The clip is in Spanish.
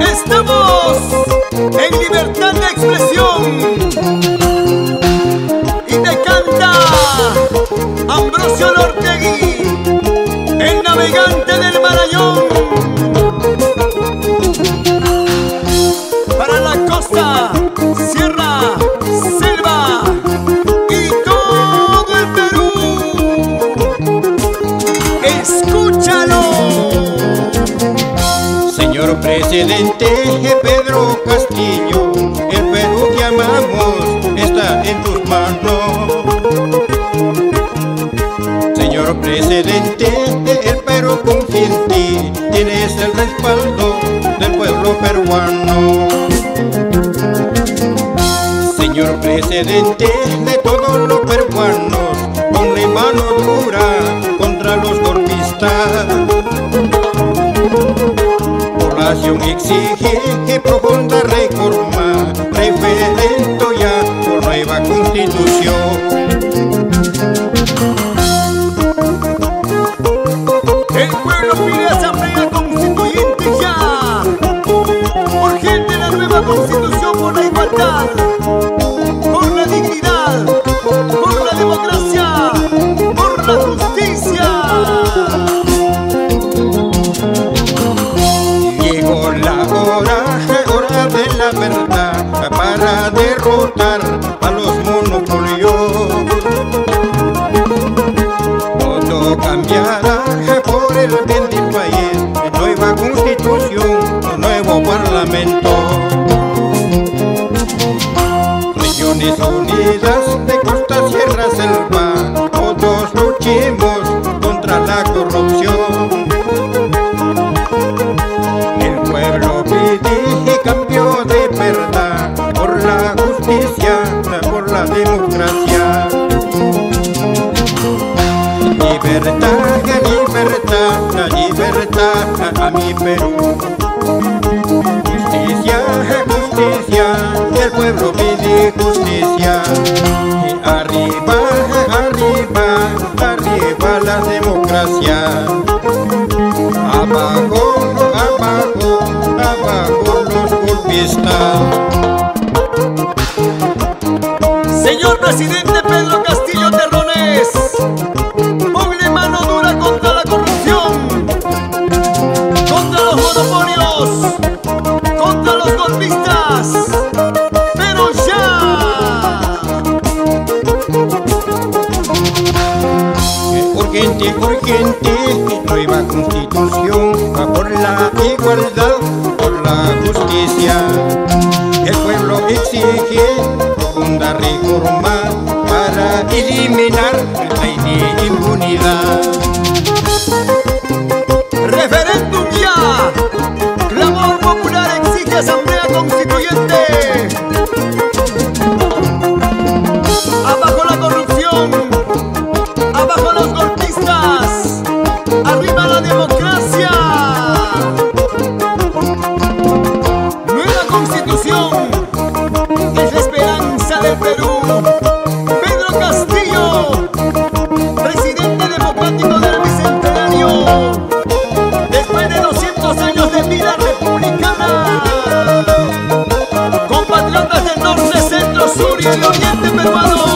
Estamos en libertad de expresión y te canta Ambrosio Nortegui, el navegante del Marañón. Para la costa, sierra, Señor presidente Pedro Castillo, el Perú que amamos está en tus manos. Señor presidente, el Perú confía en ti, tienes el respaldo del pueblo peruano. Señor presidente de todos los peruanos, ponle mano dura población exige profunda reforma, referendo ya por nueva constitución. El pueblo pide asamblea constituyente ya. Urgente la nueva constitución por la igualdad, para derrotar a los monopolios. Todo cambiará por el del país, nueva constitución, nuevo parlamento. Regiones unidas de costa, sierra, selva, por la democracia. Libertad, libertad, libertad a mi Perú. Justicia, justicia, el pueblo pide justicia. Y arriba, arriba, arriba la democracia. Urgente, urgente, nueva constitución va por la igualdad, por la justicia. El pueblo exige profunda reforma para eliminar la impunidad. Oriente peruano,